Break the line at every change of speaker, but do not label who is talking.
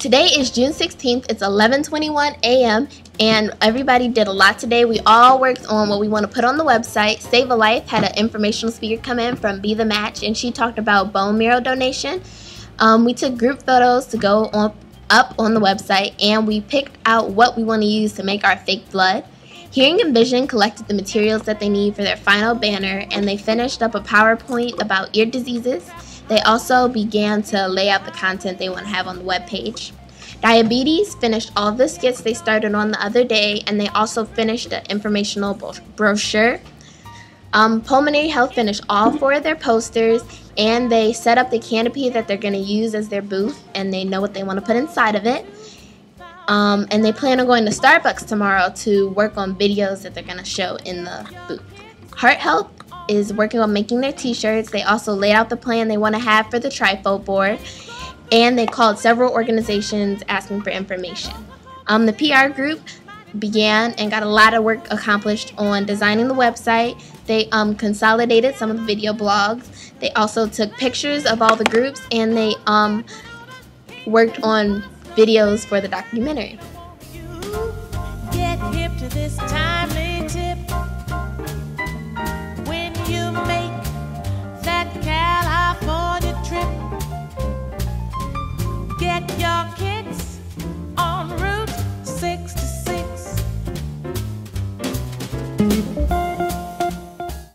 Today is June 16th. It's 11:21 a.m. and everybody did a lot today. We all worked on what we want to put on the website. Save a Life had an informational speaker come in from Be the Match and she talked about bone marrow donation. Um, we took group photos to go on up on the website and we picked out what we want to use to make our fake blood. Hearing and Vision collected the materials that they need for their final banner and they finished up a PowerPoint about ear diseases. They also began to lay out the content they want to have on the web page. Diabetes finished all the skits they started on the other day, and they also finished the informational brochure. Um, Pulmonary Health finished all four of their posters, and they set up the canopy that they're going to use as their booth, and they know what they want to put inside of it. Um, and they plan on going to Starbucks tomorrow to work on videos that they're going to show in the booth. Heart Health is working on making their t-shirts. They also laid out the plan they want to have for the trifold board and they called several organizations asking for information. Um, the PR group began and got a lot of work accomplished on designing the website. They um, consolidated some of the video blogs. They also took pictures of all the groups and they um, worked on videos for the documentary. simple.